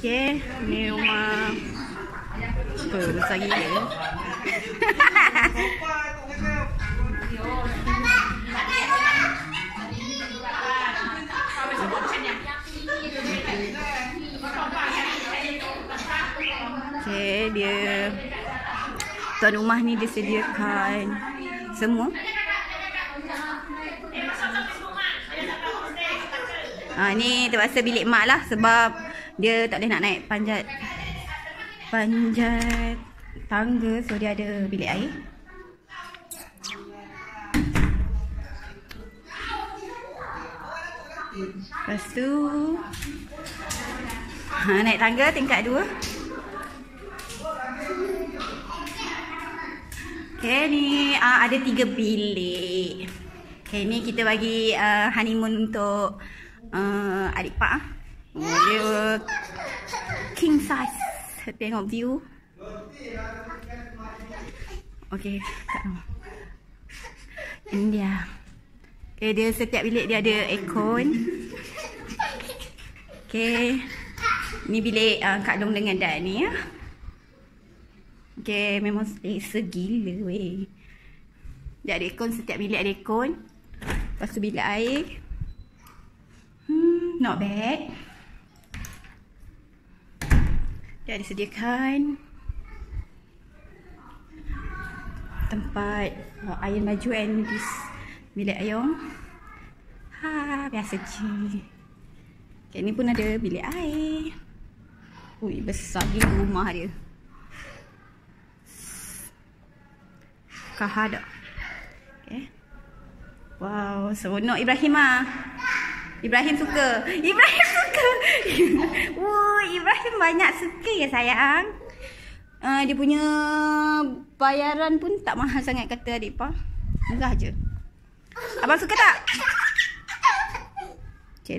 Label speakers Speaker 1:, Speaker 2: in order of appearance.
Speaker 1: Okay, ni rumah apa besar gila. Okay, dia tuan rumah ni disediakan semua. Ha, ni terpaksa bilik mak lah sebab dia tak boleh nak naik panjat panjat tangga so dia ada bilik air. Lepas tu ha, naik tangga tingkat dua. Okay, ni uh, ada tiga bilik. Okay, ni kita bagi uh, honeymoon untuk uh, adik pak. Uh. Dia king size. Tengok view. Okay. Ini dia. Okay, dia setiap bilik dia ada aircon. Okay. Ni bilik uh, Kak Long dengan Dad ni ya. Okay, memang selesa gila weh. Dia ada aircon, setiap bilik ada aircon. Lepas tu bilik air. Not bad. Dia ada sediakan tempat uh, air baju and this bilik ayam. Ha, biasa je. Okay, ni pun ada bilik air. Ui, besar gila rumah dia. kahada. Okay. Wow, seronok Ibrahim ah. Ibrahim suka. Ibrahim suka. Wah, Ibrahim banyak suka ya sayang. Uh, dia punya bayaran pun tak mahal sangat kata adik pa. Murah je. Abang suka tak? Okay.